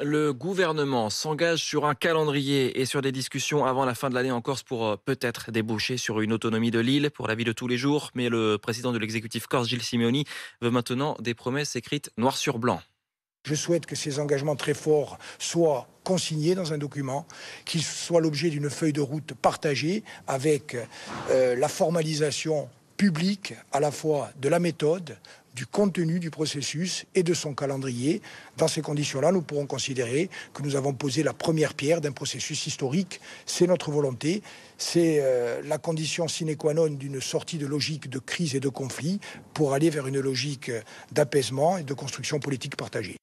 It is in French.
Le gouvernement s'engage sur un calendrier et sur des discussions avant la fin de l'année en Corse pour euh, peut-être déboucher sur une autonomie de l'île pour la vie de tous les jours. Mais le président de l'exécutif corse, Gilles Simeoni, veut maintenant des promesses écrites noir sur blanc. Je souhaite que ces engagements très forts soient consignés dans un document, qu'ils soient l'objet d'une feuille de route partagée avec euh, la formalisation publique à la fois de la méthode, du contenu du processus et de son calendrier. Dans ces conditions-là, nous pourrons considérer que nous avons posé la première pierre d'un processus historique. C'est notre volonté, c'est euh, la condition sine qua non d'une sortie de logique de crise et de conflit pour aller vers une logique d'apaisement et de construction politique partagée.